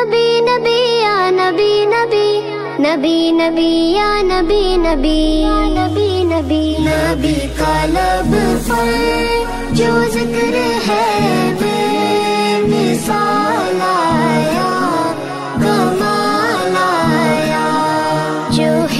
نبی نبی یا نبی نبی نبی نبی یا نبی نبی نبی نبی نبی کا لب پر جو ذکر ہے بے مثال آیا کمال آیا جو ہے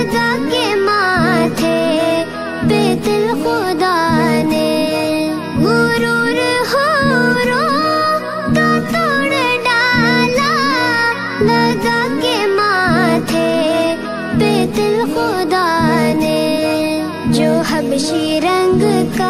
خدا کے ماتھے پہ دل خدا نے غرور ہورو تو توڑ ڈالا۔ لگا کے ماتھے پہ دل خدا نے جو حبشی رنگ کا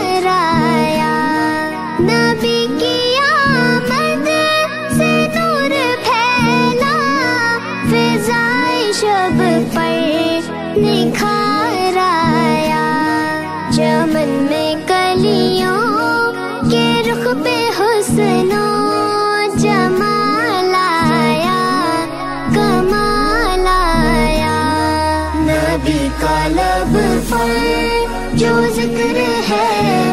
شب پر نکھار آیا۔ چمن میں کلیوں کے رخ پہ حسن و جمال آیا۔ کمال آیا۔ نبی کا لب پر جو ذکر ہے۔